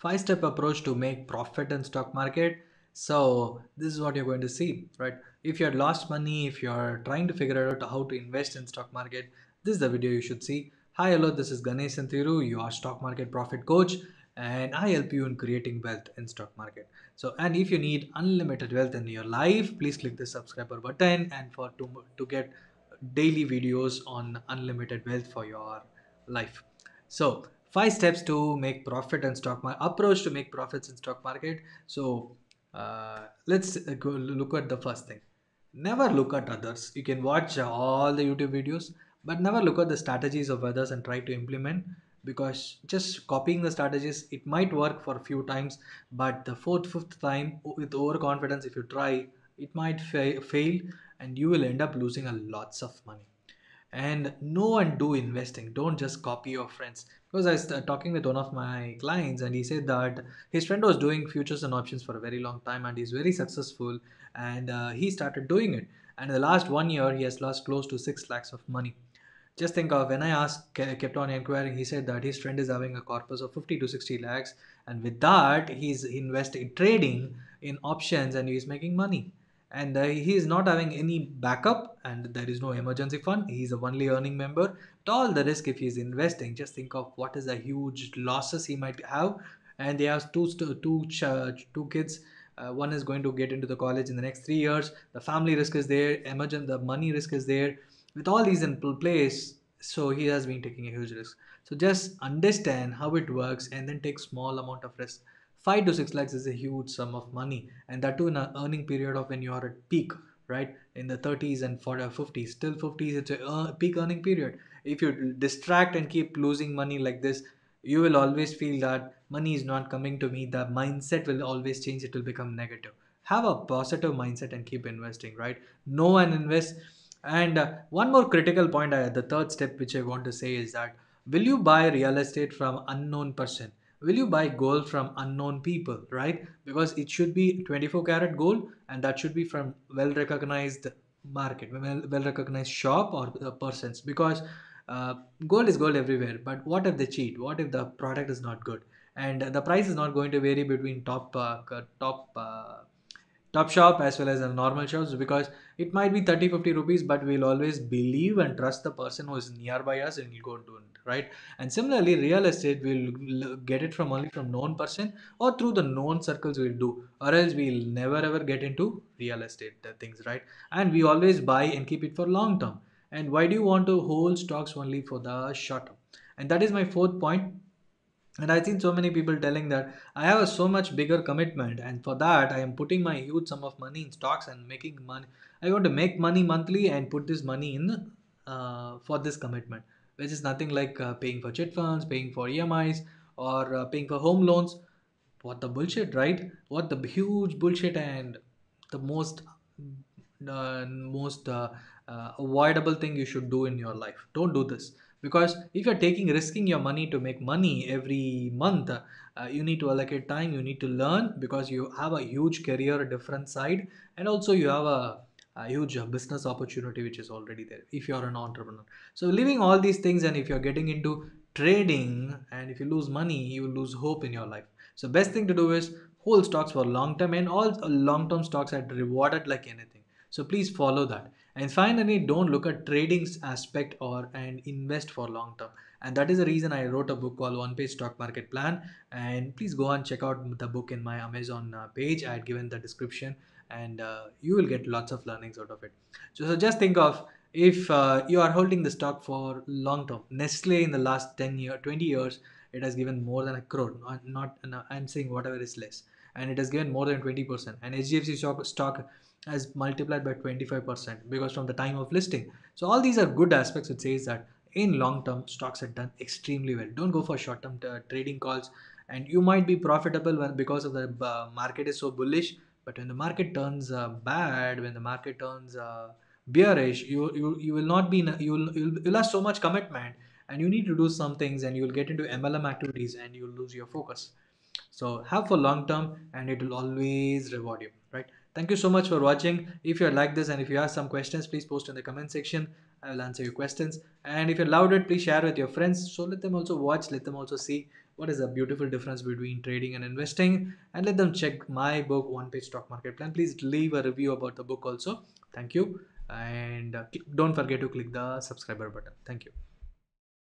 five step approach to make profit in stock market. So this is what you're going to see right? If you had lost money if you're trying to figure out how to invest in stock market this is the video you should see. Hi hello this is Ganesan Thiru, your stock market profit coach and i help you in creating wealth in stock market. So and if you need unlimited wealth in your life please click the subscriber button and for to, to get daily videos on unlimited wealth for your life. So five steps to make profit in stock market approach to make profits in stock market. So uh, let's go look at the first thing. Never look at others. You can watch all the youtube videos but never look at the strategies of others and try to implement because just copying the strategies it might work for a few times but the fourth fifth time with overconfidence if you try it might fa- fail and you will end up losing a lots of money and know and do investing. Don't just copy your friends. Because i was talking with one of my clients and he said that his friend was doing futures and options for a very long time and he's very successful and uh, he started doing it. And in the last one year he has lost close to 6 lakhs of money. Just think of when i asked kept on inquiring he said that his friend is having a corpus of 50 to 60 lakhs and with that he's investing trading in options and he's making money and uh, he is not having any backup and there is no emergency fund. He's a only earning member. All the risk if he's investing just think of what is the huge losses he might have. And they have two two two kids. Uh, one is going to get into the college in the next three years. The family risk is there. Emergent the money risk is there. With all these in place so he has been taking a huge risk. So just understand how it works and then take small amount of risk 5 to 6 lakhs is a huge sum of money and that too in an earning period of when you are at peak right? In the 30s and 40s 50s till 50s it's a peak earning period. If you distract and keep losing money like this you will always feel that money is not coming to me. The mindset will always change. It will become negative. Have a positive mindset and keep investing right? Know and invest. And uh, one more critical point uh, the third step which i want to say is that will you buy real estate from unknown person will you buy gold from unknown people right? Because it should be 24 karat gold and that should be from well recognized market well, recognized shop or uh, persons. Because uh, gold is gold everywhere but what if they cheat? What if the product is not good? And the price is not going to vary between top uh, top uh, top shop as well as the normal shops because it might be 30 50 rupees but we'll always believe and trust the person who is nearby us and we'll go do it right? And similarly real estate we'll get it from only from known person or through the known circles we'll do or else we'll never ever get into real estate uh, things right? And we always buy and keep it for long term. And why do you want to hold stocks only for the short term? And that is my fourth point and i've seen so many people telling that i have a so much bigger commitment and for that i am putting my huge sum of money in stocks and making money. I want to make money monthly and put this money in uh, for this commitment which is nothing like uh, paying for chit funds paying for emis or uh, paying for home loans. What the bullshit right? What the huge bullshit and the most uh, most uh, uh, avoidable thing you should do in your life. Don't do this because if you're taking risking your money to make money every month uh, you need to allocate time you need to learn because you have a huge career different side and also you have a, a huge business opportunity which is already there if you're an entrepreneur. So leaving all these things and if you're getting into trading and if you lose money you will lose hope in your life. So best thing to do is hold stocks for long term and all long term stocks are rewarded like anything. So please follow that and finally don't look at trading aspect or and invest for long term. And that is the reason i wrote a book called one page stock market plan. And please go and check out the book in my amazon uh, page. I had given the description and uh, you will get lots of learnings out of it. So, so just think of if uh, you are holding the stock for long term. Nestle in the last 10 year 20 years it has given more than a crore not, not i'm saying whatever is less. And it has given more than 20% and hdfc stock, stock has multiplied by 25% because from the time of listing. So all these are good aspects. It says that in long term stocks have done extremely well. Don't go for short term uh, trading calls, and you might be profitable when because of the uh, market is so bullish. But when the market turns uh, bad, when the market turns uh, bearish, you, you you will not be you'll, you'll you'll have so much commitment, and you need to do some things, and you'll get into MLM activities, and you'll lose your focus. So have for long term, and it will always reward you, right? Thank you so much for watching. If you like this and if you have some questions please post in the comment section. I will answer your questions. And if you loved it please share with your friends. So let them also watch let them also see what is the beautiful difference between trading and investing. And let them check my book one page stock market plan. Please leave a review about the book also. Thank you. And uh, don't forget to click the subscriber button. Thank you